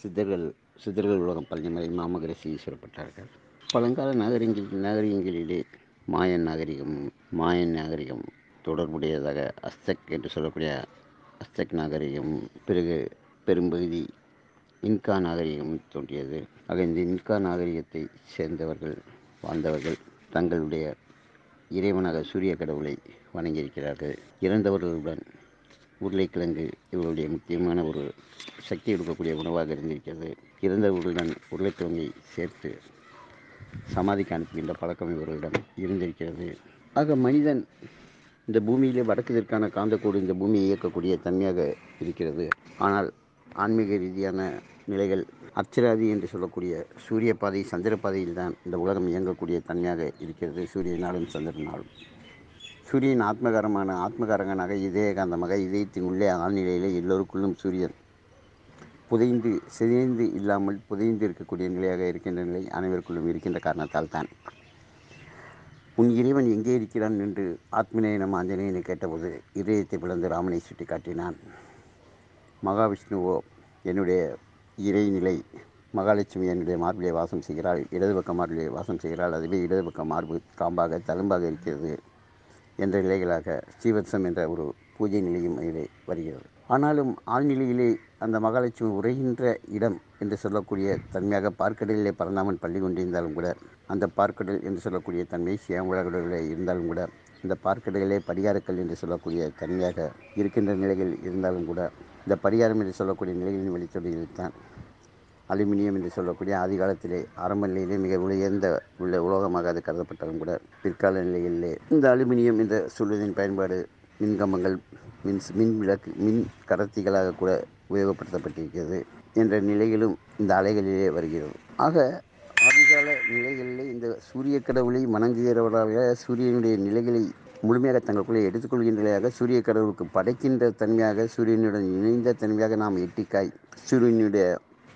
சித்தர்கள் சித்தர்கள் உலகம் பழனிமலை மாமகரசி ஈஸ்வரப்பட்டார்கள் பழங்கால நாகரிக நாகரிகங்களிலே மாயன் நாகரிகம் மாயன் நாகரிகம் தொடர்புடையதாக அஸ்தக் என்று சொல்லக்கூடிய அஸ்தக் நாகரிகம் பிறகு பெரும்பகுதி இன்கா நாகரிகம் தோன்றியது. ஆக இந்த இன்கா நாகரிகத்தை சேர்ந்தவர்கள் வாழ்ந்தவர்கள் தங்களுடைய இறைவனாக சூரிய கடவுளை வணங்கியிருக்கிறார்கள். இறந்தவர்களுடன் உருளைக்கிழங்கு இவருடைய முக்கியமான ஒரு சக்தி கொடுக்கக்கூடிய உணவாக இருந்திருக்கிறது. இறந்தவர்களுடன் உருளைக்கிழங்கை சேர்த்து சமாதிக்கு அனுப்புகின்ற பழக்கம் இவர்களிடம் இருந்திருக்கிறது. ஆக மனிதன் இந்த பூமியிலே வடக்குதற்கான காந்தக்கோடு இந்த பூமியை இயக்கக்கூடிய தன்மையாக இருக்கிறது. ஆனால் ஆன்மீக ரீதியான நிலைகள் அச்சராதி என்று சொல்லக்கூடிய சூரிய பாதை சந்திர பாதையில் தான் இந்த உலகம் இயங்கக்கூடிய தன்மையாக இருக்கிறது. சூரியனாலும் சந்திரனாலும். சூரியன் ஆத்மகாரமான ஆத்மகரங்கனாக இதயகாந்தமாக இதயத்தின் உள்ளே ஆழ்நிலையிலே எல்லோருக்குள்ளும் சூரியன் புதைந்து சிதைந்து இல்லாமல் புதைந்து இருக்கக்கூடிய நிலையாக இருக்கின்ற நிலை அனைவருக்குள்ளும் இருக்கின்ற காரணத்தால் தான் உன் இறைவன் எங்கே இருக்கிறான் என்று ஆத்மநேயனம் ஆஞ்சநேயனை கேட்டபோது இதயத்தை பிளந்து ராமனை சுட்டி காட்டினான் மகாவிஷ்ணுவோ என்னுடைய இறைநிலை மகாலட்சுமி என்னுடைய மார்பிலே வாசம் செய்கிறாள் இடது பக்க மார்பிலே வாசம் செய்கிறாள். அதுவே இடது பக்க மார்பு காம்பாக தழும்பாக இருக்கிறது. என்ற நிலைகளாக ஸ்ரீவத்சம் என்ற ஒரு பூஜை நிலையும் இதிலே வருகிறது. ஆனாலும் ஆழ்நிலையிலே அந்த மகாலட்சுமி உரைகின்ற இடம் என்று சொல்லக்கூடிய தன்மையாக பார்க்கடலிலே பரந்தாமன் பள்ளி கொண்டிருந்தாலும் கூட அந்த பார்க்கடல் என்று சொல்லக்கூடிய தன்மை சியாமுலகடலில் இருந்தாலும் கூட இந்த பார்க்கடலிலே படிகாரக்கல் என்று சொல்லக்கூடிய தன்மையாக இருக்கின்ற நிலைகள் இருந்தாலும் கூட இந்த பரிகாரம் என்று சொல்லக்கூடிய நிலைகளின் வெளிச்சொல்லியில் தான் அலுமினியம் என்று சொல்லக்கூடிய ஆதி காலத்திலே ஆரம்ப நிலையிலே மிக உயர்ந்த உள்ள உலோகமாக அது கருதப்பட்டாலும் கூட பிற்கால நிலைகளிலே இந்த அலுமினியம் என்ற சொல்வதின் பயன்பாடு மின்கம்பங்கள் மின் மின் விளக்கு மின் கடத்திகளாக கூட உபயோகப்படுத்தப்பட்டிருக்கிறது என்ற நிலைகளும் இந்த அலைகளிலே வருகிறது. ஆக ஆதிகால நிலைகளிலே இந்த சூரிய கடவுளை வணங்குகிறவர்களாக சூரியனுடைய நிலைகளை முழுமையாக தங்களுக்குள்ளே எடுத்துக்கொள்கின்றதாக சூரிய கடவுளுக்கு படைக்கின்ற தன்மையாக சூரியனுடன் இணைந்த தன்மையாக நாம் எட்டிக்காய் சூரியனுடைய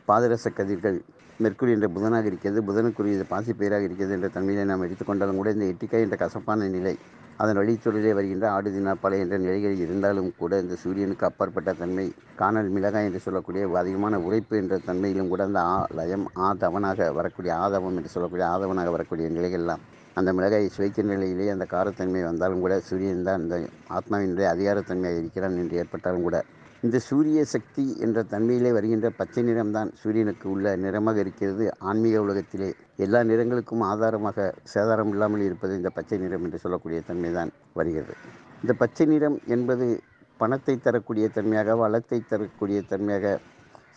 பாதரச கதிர்கள் மெர்க்குரி என்ற புதனாக இருக்கிறது. புதனுக்குரிய பாசி பெயராக இருக்கிறது என்ற தன்மையை நாம் எடுத்துக்கொண்டாலும் கூட இந்த எட்டிக்காய் என்ற கசப்பான நிலை அதன் வழித்தொழிலே வருகின்ற ஆடு தினாப்பாலை என்ற நிலைகள் இருந்தாலும் கூட இந்த சூரியனுக்கு அப்பாற்பட்ட தன்மை காணல் மிளகாய் என்று சொல்லக்கூடிய அதிகமான உழைப்பு என்ற தன்மையிலும் கூட அந்த ஆ லயம் ஆதவனாக வரக்கூடிய ஆதவம் என்று சொல்லக்கூடிய ஆதவனாக வரக்கூடிய நிலைகள்லாம் அந்த மிளகாயை சுவைக்கின்ற நிலையிலே அந்த காரத்தன்மை வந்தாலும் கூட சூரியன் தான் அந்த ஆத்மாவினுடைய அதிகாரத்தன்மையாக இருக்கிறான் என்று ஏற்பட்டாலும் கூட இந்த சூரிய சக்தி என்ற தன்மையிலே வருகின்ற பச்சை நிறம்தான் சூரியனுக்கு உள்ள நிறமாக இருக்கிறது. ஆன்மீக உலகத்திலே எல்லா நிறங்களுக்கும் ஆதாரமாக சேதாரம் இல்லாமல் இருப்பது இந்த பச்சை நிறம் என்று சொல்லக்கூடிய தன்மை தான் வருகிறது. இந்த பச்சை நிறம் என்பது பணத்தை தரக்கூடிய தன்மையாக வளத்தை தரக்கூடிய தன்மையாக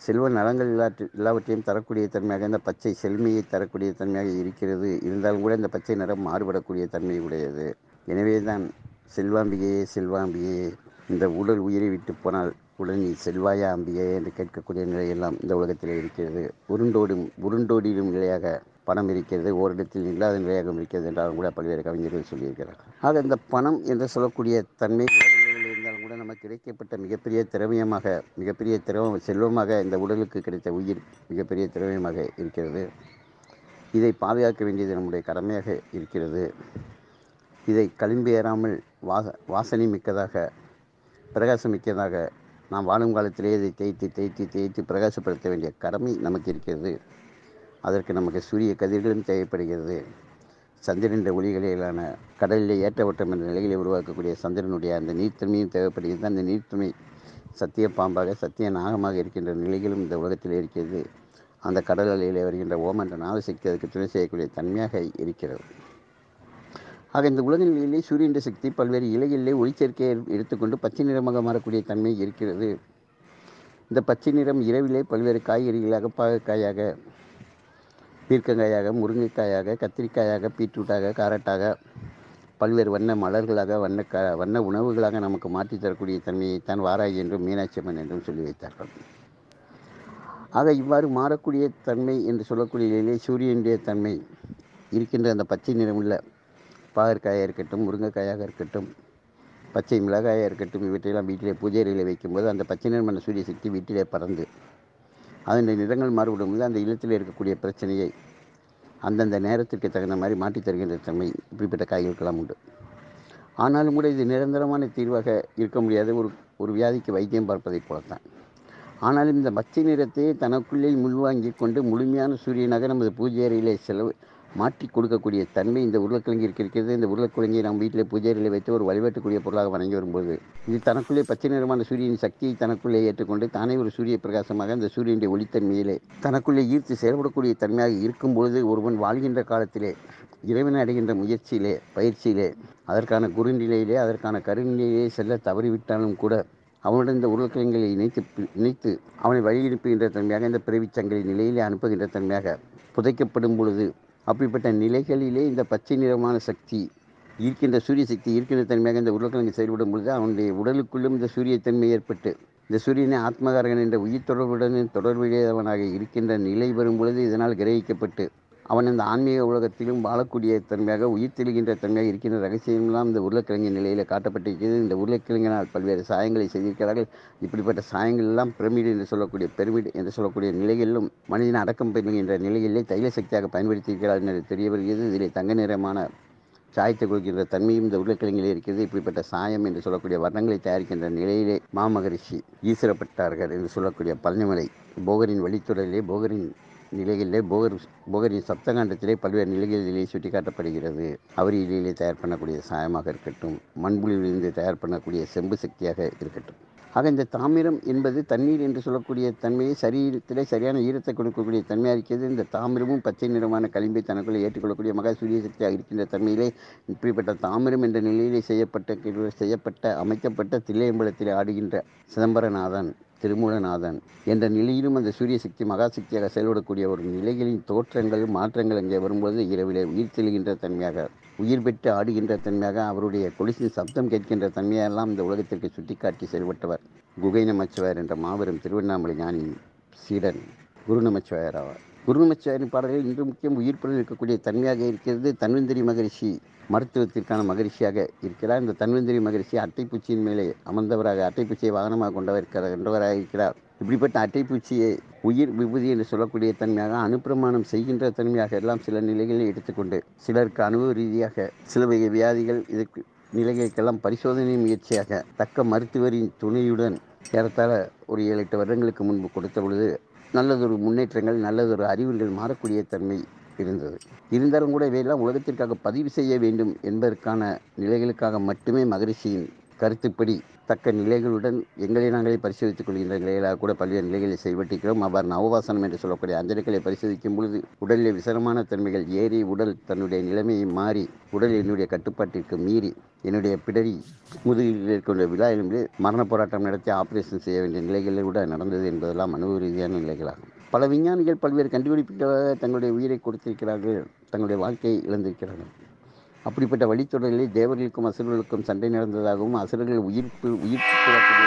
செல்வ நலங்கள் இல்லாற்று எல்லாவற்றையும் தரக்கூடிய தன்மையாக இந்த பச்சை செழுமையை தரக்கூடிய தன்மையாக இருக்கிறது. இருந்தாலும் கூட இந்த பச்சை நிறம் மாறுபடக்கூடிய தன்மை உடையது. எனவே தான் செல்வாம்பிகையே செல்வாம்பிகையே இந்த உடல் உயிரை விட்டு போனால் உடனே செல்வாயா அம்பியே என்று கேட்கக்கூடிய நிலையெல்லாம் இந்த உலகத்தில் இருக்கிறது. உருண்டோடும் உருண்டோடிடும் நிலையாக பணம் இருக்கிறது ஓரிடத்தில் இல்லாத நிலையாக இருக்கிறது என்றாலும் கூட பல்வேறு கவிஞர்கள் சொல்லியிருக்கிறார் ஆக இந்த பணம் என்று சொல்லக்கூடிய தன்மை இருந்தாலும் கூட நமக்கு கிடைக்கப்பட்ட மிகப்பெரிய திரவியமாக மிகப்பெரிய திரவம் செல்வமாக இந்த உடலுக்கு கிடைத்த உயிர் மிகப்பெரிய திரவியமாக இருக்கிறது. இதை பாதுகாக்க வேண்டியது நம்முடைய கடமையாக இருக்கிறது. இதை களிம்பு ஏறாமல் வாச வாசனை மிக்கதாக பிரகாசமிக்கதாக நாம் வாழும் காலத்திலே இதை தேய்த்து தேய்த்து தேய்த்து பிரகாசப்படுத்த வேண்டிய கடமை நமக்கு இருக்கிறது. அதற்கு நமக்கு சூரிய கதிர்களும் தேவைப்படுகிறது. சந்திரனுடைய ஒளிகளிலான கடலிலே ஏற்ற ஓட்டம் என்ற நிலைகளை உருவாக்கக்கூடிய சந்திரனுடைய அந்த நீர்த்தன்மையும் தேவைப்படுகிறது. அந்த நீர்த்தன்மை சத்திய பாம்பாக சத்திய நாகமாக இருக்கின்ற நிலைகளும் இந்த உலகத்தில் இருக்கிறது. அந்த கடல் அலையிலே வருகின்ற ஓம் என்ற நாகசக்தி அதுக்கு துணை செய்யக்கூடிய தன்மையாக இருக்கிறது. ஆக இந்த உலக நிலையிலே சூரியன் சக்தி பல்வேறு இலைகளிலே ஒளிச்சேர்க்கையை எடுத்துக்கொண்டு பச்சை நிறமாக மாறக்கூடிய தன்மை இருக்கிறது. இந்த பச்சை நிறம் இரவிலே பல்வேறு காய்கறிகளாக பாகக்காயாக பீர்க்கங்காயாக முருங்கைக்காயாக கத்திரிக்காயாக பீட்ரூட்டாக காரட்டாக பல்வேறு வண்ண மலர்களாக வண்ண க வண்ண உணவுகளாக நமக்கு மாற்றி தரக்கூடிய தன்மையைத்தான் வாராய் என்றும் மீனாட்சி அம்மன் என்றும் சொல்லி வைத்தார்கள். ஆக இவ்வாறு மாறக்கூடிய தன்மை என்று சொல்லக்கூடிய சூரியனுடைய தன்மை இருக்கின்ற அந்த பச்சை நிறமுள்ள பாகற்காயாக இருக்கட்டும் முருங்கைக்காயாக இருக்கட்டும் பச்சை மிளகாயாக இருக்கட்டும் இவற்றையெல்லாம் வீட்டிலே பூஜை அறையில் வைக்கும்போது அந்த பச்சை நிறமான சூரிய சக்தி வீட்டிலே பறந்து அதனுடைய நிறங்கள் மாறுபடும் போது அந்த இல்லத்தில் இருக்கக்கூடிய பிரச்சனையை அந்தந்த நேரத்திற்கு தகுந்த மாதிரி மாற்றி தருகின்ற தன்மை இப்படிப்பட்ட காய்களுக்கெல்லாம் உண்டு. ஆனாலும் கூட இது நிரந்தரமான தீர்வாக இருக்க முடியாத ஒரு ஒரு வியாதிக்கு வைத்தியம் பார்ப்பதைப் போலத்தான். ஆனாலும் இந்த பச்சை நிறத்தை தனக்குள்ளே முள்வாங்கி கொண்டு முழுமையான சூரியனாக நமது பூஜை அறையிலே செலவு மாற்றி கொடுக்கக்கூடிய தன்மை இந்த உருளைக்கிழங்கு இருக்கிறது. இந்த உருளைக்கிழங்கை நம்ம வீட்டில் பூஜை அறையில் வைத்து ஒரு வழிபாட்டுக்குரிய பொருளாக வணங்கி வரும்போது இது தனக்குள்ளே பச்சை நிறமான சூரியனின் சக்தியை தனக்குள்ளே ஏற்றுக்கொண்டு தானே ஒரு சூரிய பிரகாசமாக அந்த சூரியனுடைய ஒளித்தன்மையிலே தனக்குள்ளே ஈர்த்து செயல்படக்கூடிய தன்மையாக இருக்கும் பொழுது ஒருவன் வாழ்கின்ற காலத்திலே இறைவனை அடைகின்ற முயற்சியிலே பயிற்சியிலே அதற்கான குறுநிலையிலே அதற்கான கருநிலையிலே செல்ல தவறிவிட்டாலும் கூட அவனுடன் இந்த உருளைக்கிழங்களை இணைத்து இணைத்து அவனை வழியனுப்புகின்ற தன்மையாக இந்த பிறவிச்சங்கலை நிலையிலே அனுப்புகின்ற தன்மையாக புதைக்கப்படும் பொழுது அப்படிப்பட்ட நிலைகளிலே இந்த பச்சை நிறமான சக்தி இருக்கின்ற சூரிய சக்தி இருக்கின்ற தன்மையாக இந்த உருளைக்கிழங்கு செயல்படும் பொழுது அவனுடைய உடலுக்குள்ளும் இந்த சூரியத்தன்மை ஏற்பட்டு இந்த சூரியனை ஆத்மகாரகன் என்ற உயிர் தொடர்புடன் தொடர்புடையவனாக இருக்கின்ற நிலை வரும் பொழுது இதனால் கிரகிக்கப்பட்டு அவன் இந்த ஆன்மீக உலகத்திலும் வாழக்கூடிய தன்மையாக உயிர் தெளிகின்ற தன்மையாக இருக்கின்ற ரகசியமெல்லாம் இந்த உருளைக்கிழங்கின் நிலையில் காட்டப்பட்டிருக்கிறது. இந்த உருளைக்கிழங்கினால் பல்வேறு சாயங்களை செய்திருக்கிறார்கள். இப்படிப்பட்ட சாயங்கள் எல்லாம் பிரமிடு என்று சொல்லக்கூடிய பெருமிடு என்று சொல்லக்கூடிய நிலையிலும் மனிதன் அடக்கம் பெறுகின்ற நிலையிலே தைல சக்தியாக பயன்படுத்தியிருக்கிறார் என்று தெரிய வருகிறது இதிலே தங்க நிறமான சாயத்தை கொடுக்கின்ற தன்மையும் இந்த உருளைக்கிழங்கிலே இருக்கிறது. இப்படிப்பட்ட சாயம் என்று சொல்லக்கூடிய வர்ணங்களை தயாரிக்கின்ற நிலையிலே மாமகரிஷி ஈஸ்வரப்பட்டார்கள் என்று சொல்லக்கூடிய பழனிமலை போகரின் வழித்துறையிலே போகரின் நிலைகளிலே போகர் போகரின் சப்தகாண்டத்திலே பல்வேறு நிலைகளிலே சுட்டிக்காட்டப்படுகிறது. அவரி அவரியிலே தயார் பண்ணக்கூடிய சாயமாக இருக்கட்டும் மண்புலியிலிருந்து தயார் பண்ணக்கூடிய செம்பு சக்தியாக இருக்கட்டும். ஆக இந்த தாமிரம் என்பது தண்ணீர் என்று சொல்லக்கூடிய தன்மையை சரீரத்திலே சரியான ஈரத்தை கொடுக்கக்கூடிய தன்மையாக இருக்கிறது. இந்த தாமிரமும் பச்சை நிறமான களிம்பை தனக்குள்ளே ஏற்றுக்கொள்ளக்கூடிய மகா சூரிய சக்தியாக இருக்கின்ற தன்மையிலே இப்படிப்பட்ட தாமிரம் என்ற நிலையிலே செய்யப்பட்ட செய்யப்பட்ட அமைக்கப்பட்ட தில்லையம்பலத்தில் ஆடுகின்ற சிதம்பரநாதன் திருமூலநாதன் என்ற நிலையிலும் அந்த சூரிய சக்தி மகாசக்தியாக செயல்படக்கூடிய ஒரு நிலைகளின் தோற்றங்கள் மாற்றங்கள் அங்கே வரும்போது இரவிலே உயிர் தெளிகின்ற தன்மையாக உயிர் பெற்று ஆடுகின்ற தன்மையாக அவருடைய கொலுசின் சப்தம் கேட்கின்ற தன்மையெல்லாம் இந்த உலகத்திற்கு சுட்டிக்காட்டி செயல்பட்டவர். குகை நமச்சிவாயர் என்ற மாபெரும் திருவண்ணாமலை ஞானியின் சீடன் குரு நமச்சிவாயர் ஆவார். குரு நமச்சிவாயரின் பாடல்கள் இன்று முக்கியம் உயிர்ப்புடன் இருக்கக்கூடிய தன்மையாக இருக்கிறது. தன்வந்திரி மகரிஷி மருத்துவத்திற்கான மகரிஷியாக இருக்கிறார். இந்த தன்வந்திரி மகரிஷி அட்டைப்பூச்சியின் மேலே அமர்ந்தவராக அட்டைப்பூச்சியை வாகனமாக கொண்டவர் இருக்கிறார் என்றவராக இருக்கிறார். இப்படிப்பட்ட அட்டைப்பூச்சியை உயிர் விபூதி என்று சொல்லக்கூடிய தன்மையாக அனுப்பிரமாணம் செய்கின்ற தன்மையாக எல்லாம் சில நிலைகளில் எடுத்துக்கொண்டு சிலருக்கு அனுபவ ரீதியாக சில வகை வியாதிகள் இதற்கு நிலைகளுக்கெல்லாம் பரிசோதனை முயற்சியாக தக்க மருத்துவரின் துணையுடன் ஏறத்தாழ ஒரு ஏழு எட்டு வருடங்களுக்கு முன்பு கொடுத்த பொழுது நல்லதொரு முன்னேற்றங்கள் நல்லதொரு அறிவுகள் மாறக்கூடிய தன்மை இருந்தது. இருந்தாலும் கூட இவையெல்லாம் உலகத்திற்காக பதிவு செய்ய வேண்டும் என்பதற்கான நிலைகளுக்காக மட்டுமே மகரிஷியின் கருத்துப்படி தக்க நிலைகளுடன் எங்களை நாங்களே பரிசோதித்துக் கொள்கின்ற நிலைகளாக கூட பல்வேறு நிலைகளை செய்வட்டிக்கிறோம் அவ்வாறு நவவாசனம் என்று சொல்லக்கூடிய அஞ்சலிகளை பரிசோதிக்கும் பொழுது உடலில் விசனமான தன்மைகள் ஏறி உடல் தன்னுடைய நிலைமையை மாறி உடல் என்னுடைய கட்டுப்பாட்டிற்கு மீறி என்னுடைய பிடரி முதுகில் இருக்கின்ற விழா எலும்பில் மரண போராட்டம் நடத்தி ஆபரேஷன் செய்ய வேண்டிய நிலைகளில் கூட நடந்தது என்பதெல்லாம் அனுபவ ரீதியான நிலைகளாகும். பல விஞ்ஞானிகள் பல்வேறு கண்டுபிடிப்புகளாக தங்களுடைய உயிரை கொடுத்திருக்கிறார்கள் தங்களுடைய வாழ்க்கையை இழந்திருக்கிறார்கள். அப்படிப்பட்ட வழித்தொடரிலே தேவர்களுக்கும் அசுரர்களுக்கும் சண்டை நடந்ததாகவும் அசுரர்கள் உயிர்ப்பு உயிர்ப்பு பெறக்கூடிய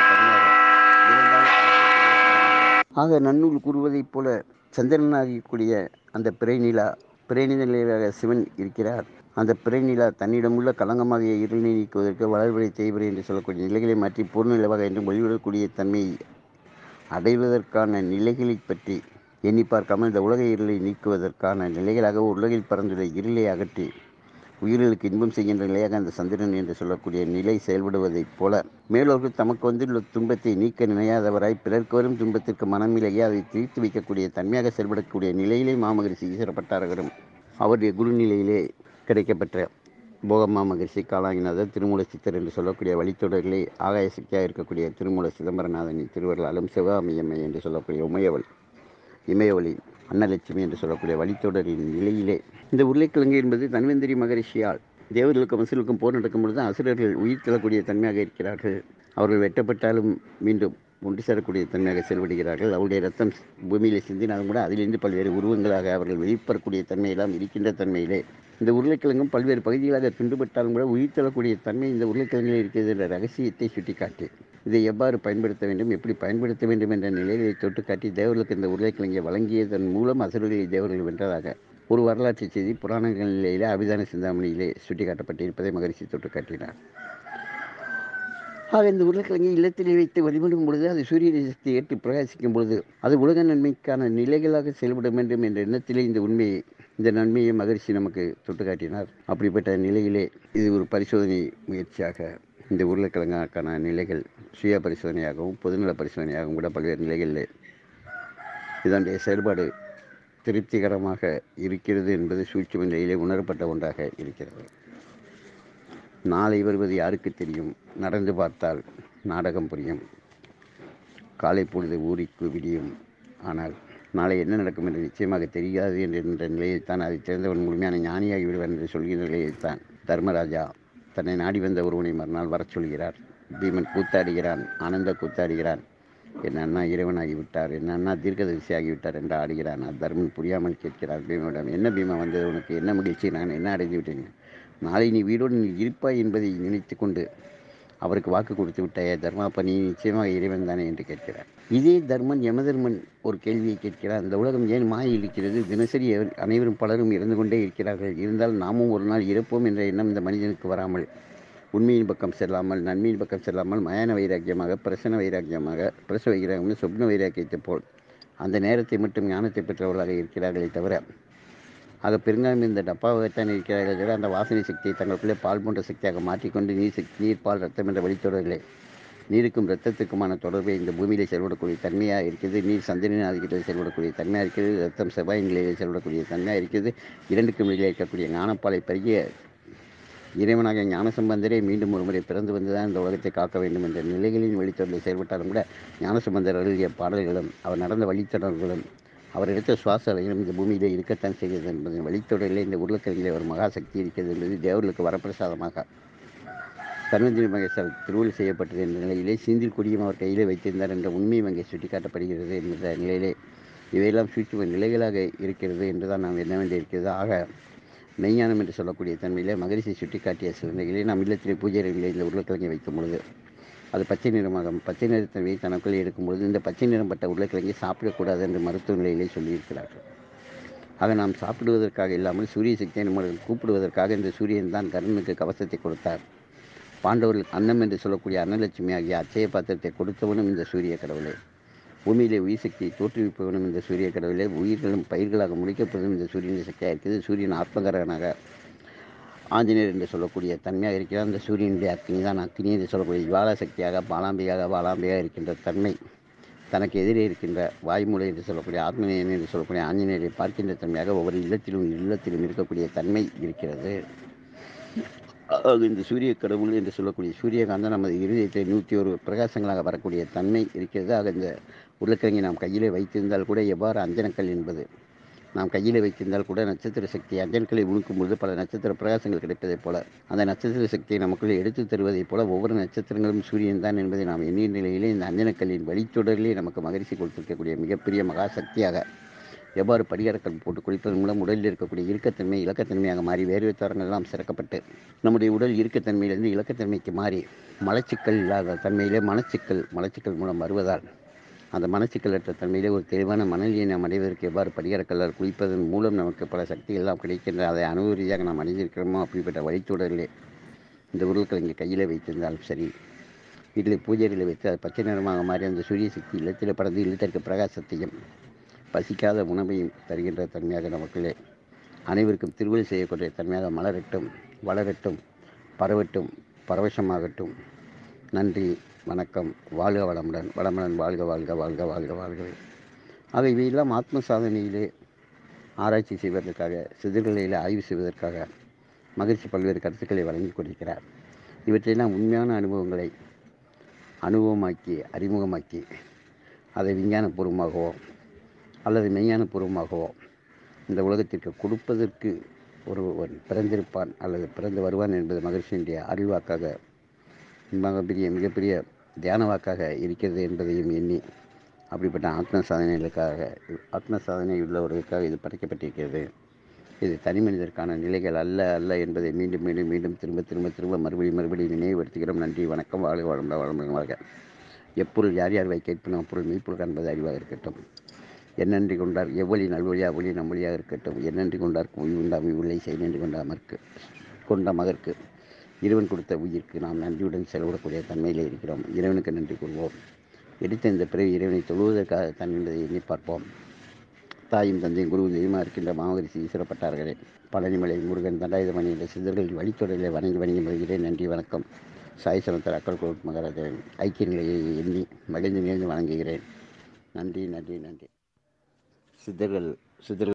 ஆக நன்னூல் கூறுவதைப் போல சந்திரனாகக்கூடிய அந்த பிறைநிலா பிறைநிலையாக சிவன் இருக்கிறார். அந்த பிறைநிலா தன்னிடமுள்ள களங்கமாகிய இருளை நீக்குவதற்கு வளர்வரை தேய்வரை என்று சொல்லக்கூடிய நிலைகளை மாற்றி பூர்ணநிலவாக என்று மொழிவிடக்கூடிய தன்மையை அடைவதற்கான நிலைகளை பற்றி எண்ணி பார்க்காமல் இந்த உலக இருளை நீக்குவதற்கான நிலைகளாக உலகில் பறந்துள்ள இருளை அகற்றி உயிர்களுக்கு இன்பம் செய்கின்ற நிலையாக அந்த சந்திரன் என்று சொல்லக்கூடிய நிலை செயல்படுவதைப் போல மேலோர்கள் தமக்கு வந்துள்ள துன்பத்தை நீக்க நினையாதவராய் பிறர்க்கு வரும் துன்பத்திற்கு மனமிலேயே அதை தீர்த்து வைக்கக்கூடிய தன்மையாக செயல்படக்கூடிய நிலையிலே மாமகரிஷி ஈஸ்வரப்பட்டாரகரும் அவருடைய குருநிலையிலே கிடைக்கப்பெற்ற போகம்மா மகரிஷி காலாங்கிநாதர் திருமூல சித்தர் என்று சொல்லக்கூடிய வழித்தொடர்களே ஆகாய சக்தியாக இருக்கக்கூடிய திருமூல சிதம்பரநாதனின் திருவருளாலும் சிவகாமியம்மை என்று சொல்லக்கூடிய உமையவள் இமயவழி அன்னலட்சுமி என்று சொல்லக்கூடிய வழித்தொடரின் நிலையிலே இந்த உருளைக்கிழங்கு என்பது தன்வந்திரி மகரிஷியால் தேவர்களுக்கும் அசுரர்களுக்கும் போர் நடக்கும் பொழுது அசுரர்கள் உயிர் தள்ளக்கூடிய தன்மையாக இருக்கிறார்கள். அவர்கள் வெட்டப்பட்டாலும் மீண்டும் ஒன்று சேரக்கூடிய தன்மையாக செயல்படுகிறார்கள். அவருடைய ரத்தம் பூமியிலே சிந்தினாலும் கூட அதிலிருந்து பல்வேறு உருவங்களாக அவர்கள் வெளிப்படக்கூடிய தன்மையெல்லாம் இருக்கின்ற தன்மையிலே. இந்த உருளைக்கிழங்கும் பல்வேறு பகுதிகளாக துண்டுபட்டாலும் கூட உயிர் தள்ளக்கூடிய தன்மை இந்த உருளைக்கிழங்கில் இருக்கிறது என்ற ரகசியத்தை சுட்டிக்காட்டி இதை எவ்வாறு பயன்படுத்த வேண்டும் எப்படி பயன்படுத்த வேண்டும் என்ற நிலையை தொட்டு காட்டி தேவர்களுக்கு இந்த உருளைக்கிழங்கை வழங்கியதன் மூலம் அசுரர்களை தேவர்கள் வென்றதாக ஒரு வரலாற்று செய்தி புராணங்கள் நிலையிலே அபிதான சிந்தாமணியிலே சுட்டிக்காட்டப்பட்டிருப்பதை மகரிஷி தொட்டு காட்டினார். ஆக இந்த உருளைக்கிழங்கை இல்லத்திலே வைத்து வழிபடும் பொழுது அது சூரிய சக்தி ஏற்று பிரகாசிக்கும் பொழுது அது உலக நன்மைக்கான நிலைகளாக செயல்பட வேண்டும் என்ற எண்ணத்திலே இந்த உண்மையை இந்த நன்மையை மகரிஷி நமக்கு தொட்டு காட்டினார். அப்படிப்பட்ட நிலையிலே இது ஒரு பரிசோதனை முயற்சியாக இந்த உருளைக்கிழங்குக்கான நிலைகள் சுய பரிசோதனையாகவும் பொதுநல பரிசோதனையாகவும் கூட பல்வேறு நிலைகளில் இதனுடைய செயல்பாடு திருப்திகரமாக இருக்கிறது என்பது சூழ்ச்சி நிலையிலே உணரப்பட்ட ஒன்றாக இருக்கிறது. நாளை வருவது யாருக்கு தெரியும்? நடந்து பார்த்தால் நாடகம் புரியும். காலை பொழுது ஊரிக்கு விடியும் ஆனால் நாளை என்ன நடக்கும் என்று நிச்சயமாக தெரியாது என்கின்ற நிலையில் தான் அதை தெரிந்தவன் முழுமையான ஞானியாகி விடுவான் என்று சொல்கின்ற நிலையில்தான் தர்மராஜா தன்னை நாடி வந்த ஒருவனை மறுநாள் வரச் சொல்கிறார். பீமன் கூத்தாடுகிறான் ஆனந்த கூத்தாடுகிறான். என்னன்னா அண்ணா இறைவனாகி விட்டார் என் அண்ணா தீர்க்கதரிசி ஆகிவிட்டார் என்று ஆடுகிறான் தர்மன் புரியாமல் கேட்கிறார் பீமனிடம் என்ன பீமா வந்தது உனக்கு? என்ன மகிழ்ச்சி? நான் என்ன அடைந்து விட்டேன்? நாளை நீ வீடோடு நீ இருப்பாய் என்பதை நினைத்து கொண்டு அவருக்கு வாக்கு கொடுத்து விட்டாயே தர்மாப்பா நீ நிச்சயமாக இறைவன் தானே என்று கேட்கிறார். இதே தர்மன் யமதர்மன் ஒரு கேள்வியை கேட்கிறார். அந்த உலகம் ஏன் மாய இருக்கிறது? தினசரி அனைவரும் பலரும் இறந்து கொண்டே இருக்கிறார்கள். இருந்தால் நாமும் ஒரு நாள் இறப்போம் என்ற எண்ணம் இந்த மனிதனுக்கு வராமல் உண்மையின் பக்கம் செல்லாமல் நன்மையின் பக்கம் செல்லாமல் மயான வைராக்கியமாக பிரசன வைராக்கியமாக பிரச வைராக்கியம் சொப்ன வைராக்கியத்தை போல் அந்த நேரத்தை மட்டும் ஞானத்தை பெற்றவர்களாக இருக்கிறார்களே தவிர ஆக பெருங்காயம் இந்த டப்பாவைத்தான் இருக்கிறார்கள் தவிர அந்த வாசனை சக்தியை தங்களுக்குள்ளே பால் போன்ற சக்தியாக மாற்றிக்கொண்டு நீர் சக்தி நீர் பால் ரத்தம் என்ற வழித்தொடர்களே நீருக்கும் ரத்தத்துக்குமான தொடர்பை இந்த பூமியிலே செயல்படக்கூடிய தன்மையாக இருக்கிறது. நீர் சந்திரன் ஆதிக்கத்தில் செயல்படக்கூடிய தன்மையாக இருக்கிறது. ரத்தம் செவ்வாய் நிலையில் செயல்படக்கூடிய தன்மையாக இருக்கிறது. இரண்டுக்கும் இடையே இருக்கக்கூடிய ஞானப்பாலை பருகிய இறைவனாக ஞானசம்பந்தரே மீண்டும் ஒரு முறை பிறந்து வந்துதான் இந்த உலகத்தை காக்க வேண்டும் என்ற நிலைகளின் வழித்தொடரில் செயல்பட்டாலும் கூட ஞானசம்பந்தர் அருளிய பாடல்களும் அவர் நடந்த வழித்தொடர்களும் அவர் எடுத்த சுவாச அலைகளும் இந்த பூமியிலே இருக்கத்தான் செய்கிறது என்பதன் வழித்தொடரிலே இந்த உருளைக்கிழங்கிலே ஒரு மகாசக்தி இருக்கிறது என்பது தேவர்களுக்கு வரப்பிரசாதமாக. தன்வந்திரி மகேஸ்வர் திருவள்ளு செய்யப்பட்டது என்ற நிலையிலே சிந்தில் கொடியும் அவர் கையிலே வைத்திருந்தார் என்ற உண்மையும் அங்கே சுட்டிக்காட்டப்படுகிறது என்ற நிலையிலே இவையெல்லாம் சூட்சும நிலைகளாக இருக்கிறது என்றுதான் நாம் எண்ண வேண்டியிருக்கிறது. ஆக மெய்ஞானம் என்று சொல்லக்கூடிய தன்மையிலே மகரிஷி சுட்டிக்காட்டிய சில நாம் இல்லத்திலே பூஜை அறைகளிலே இந்த உருளைக்கிழங்கை வைக்கும் பொழுது அது பச்சை நிறமாக பச்சை நிறத்தன்மையை தனக்குள்ளே எடுக்கும் பொழுது இந்த பச்சை நிறம் பட்ட உருளைக்கிழங்கை சாப்பிடக்கூடாது என்று மருத்துவ நிலையிலே சொல்லியிருக்கிறார்கள். ஆக நாம் சாப்பிடுவதற்காக இல்லாமல் சூரிய சக்தியை நம்மளுக்கு கூப்பிடுவதற்காக இந்த சூரியன் தான் கர்ணனுக்கு கவசத்தை கொடுத்தார். பாண்டவர்கள் அன்னம் என்று சொல்லக்கூடிய அன்னலட்சுமி ஆகிய அச்சய பாத்திரத்தை கொடுத்தவனும் இந்த சூரிய கடவுளே. பூமியிலே உயிர் சக்தியை தோற்றுவிப்பவனும் இந்த சூரிய கடவுளே. உயிர்களும் பயிர்களாக முளைக்கப்படுவதும் இந்த சூரியனின் சக்தியாக இருக்குது சூரியன் ஆத்மகரனாக ஆஞ்சநேயர் என்று சொல்லக்கூடிய தன்மையாக இருக்கிறார். அந்த சூரியனுடைய அக்னி தான் அக்னி என்று சொல்லக்கூடிய ஜுவாலா சக்தியாக பாலாம்பியாக பாலாம்பியாக இருக்கின்ற தன்மை தனக்கு எதிரே இருக்கின்ற வாய்மூலை என்று சொல்லக்கூடிய ஆத்மநேயன் என்று சொல்லக்கூடிய ஆஞ்சநேயரை பார்க்கின்ற தன்மையாக ஒவ்வொரு இல்லத்திலும் இல்லத்திலும் இருக்கக்கூடிய தன்மை இருக்கிறது. இந்த சூரிய கடவுள் என்று சொல்லக்கூடிய சூரியகாந்தம் நமது இருதயத்தை நூற்றி ஒரு பிரகாசங்களாக வரக்கூடிய தன்மை இருக்கிறது ஆக இந்த உருளைக்கிழங்கை நாம் கையிலே வைத்திருந்தால் கூட எவ்வாறு அஞ்சனக்கல் என்பது? நாம் கையில் வைத்திருந்தால் கூட நட்சத்திர சக்தி அஞ்சன்களை உணுக்கும் பொழுது பல நட்சத்திர பிரகாசங்கள் கிடைப்பதைப் போல அந்த நட்சத்திர சக்தியை நமக்குள்ளே எடுத்து தருவதைப் போல ஒவ்வொரு நட்சத்திரங்களும் சூரியன் தான் என்பதை நாம் எண்ணிய நிலையிலே இந்த அஞ்சனக்கல்லின் வழித்தொடரிலே நமக்கு மகிழ்ச்சி கொடுத்திருக்கக்கூடிய மிகப்பெரிய மகா சக்தியாக எவ்வாறு படியடக்கம் போட்டு குளிப்பதன் மூலம் உடலில் இருக்கக்கூடிய இறுக்கத்தன்மை இலக்கத்தன்மையாக மாறி வேறு தரங்கள்லாம் சிறக்கப்பட்டு நம்முடைய உடல் இறுக்கத்தன்மையிலிருந்து இலக்கத்தன்மைக்கு மாறி மலச்சிக்கல் இல்லாத தன்மையிலே மனச்சிக்கல் மலச்சிக்கல் மூலம் வருவதால் அந்த மனச்சிக்கலற்ற தன்மையிலே ஒரு தெளிவான மனநிலையை நாம் அடைவதற்கு எவ்வாறு படிகரக்கல்லால் குளிப்பதன் மூலம் நமக்கு பல சக்தி எல்லாம் கிடைக்கின்ற அதை அனுபவ ரீதியாக நாம் அடைந்திருக்கிறோமோ அப்படிப்பட்ட வழித்தொடரிலே இந்த உருளைக்கிழங்கை கையில் வைத்திருந்தாலும் சரி வீட்டில் பூஜைகளை வைத்து அது பச்சை நிறமாக மாறி அந்த சூரிய சக்தி இல்லத்தில் படர்ந்து இல்லத்திற்கு பிரகாசத்தையும் பசிக்காத உணவையும் தருகின்ற தன்மையாக நமக்குள்ளே அனைவருக்கும் திருவள்ளி செய்யக்கூடிய தன்மையாக மலரட்டும் வளரட்டும் பரவட்டும் பரவசமாகட்டும். நன்றி வணக்கம் வாழ்க வளமுடன் வளமுடன் வாழ்க வாழ்க வாழ்க வாழ்க வாழ்கவே ஆக இவையெல்லாம் ஆத்ம சாதனையிலே ஆராய்ச்சி செய்வதற்காக சிதறலையில் ஆய்வு செய்வதற்காக மகிழ்ச்சி பல்வேறு கருத்துக்களை வழங்கி கொண்டிருக்கிறார். இவற்றையெல்லாம் உண்மையான அனுபவங்களை அனுபவமாக்கி அறிமுகமாக்கி அதை விஞ்ஞானபூர்வமாகவோ அல்லது மெய்ஞானபூர்வமாகவோ இந்த உலகத்திற்கு கொடுப்பதற்கு ஒருவன் பிறந்திருப்பான் அல்லது பிறந்து வருவான் என்பது மகிழ்ச்சியினுடைய அறிவாக்காக மிகப்பெரிய மிகப்பெரிய தியான வாக்காக இருக்கிறது என்பதையும் எண்ணி அப்படிப்பட்ட ஆத்ம சாதனைகளுக்காக ஆத்ம சாதனை உள்ளவர்களுக்காக இது படைக்கப்பட்டிருக்கிறது. இது தனி மனிதருக்கான நிலைகள் அல்ல அல்ல என்பதை மீண்டும் மீண்டும் மீண்டும் திரும்ப திரும்ப திரும்ப மறுபடியும் மறுபடியும் நினைவுபடுத்துகிறோம். நன்றி வணக்கம் வாழ்க வளமுட வளமுடன் வாழ்க. எப்பொருள் யார் யார் வை கேட்பினோம் அப்பொருள் மெய்ப்பொருள் காண்பது அறிவாக இருக்கட்டும். என்னன்றி கொண்டார். எவ்வளி நல்வழியா ஒளி நம்மளியாக இருக்கட்டும். என்னன்றி கொண்டார். உயிர் உண்டாம் உயிரை செய். நன்றி கொண்டாமற்கு கொண்ட மகற்கு. இறைவன் கொடுத்த உயிருக்கு நாம் நன்றியுடன் செலவிடக்கூடிய தன்மையிலே இருக்கிறோம். இறைவனுக்கு நன்றி கூறுவோம். எடுத்த இந்த பிறகு இறைவனை தொழுவதற்காக தன் என்பதை எண்ணி பார்ப்போம். தாயும் தந்தையும் குருவும் தெய்வமாக இருக்கின்ற மாமகரிசி ஈஸ்வரப்பட்டார்களே. பழனிமலை முருகன் தண்டாயுதமணி என்ற சித்தர்களின் வழித்தொடரில் வணங்கி வணங்கி வருகிறேன் நன்றி வணக்கம். சாய் சமத்தர் அக்கல் கோட் மகாராஜன் ஐக்கிய நிலையை எண்ணி மகிழ்ந்து நிகழ்ந்து வணங்குகிறேன். நன்றி நன்றி நன்றி. சித்தர்கள் சித்தர்கள்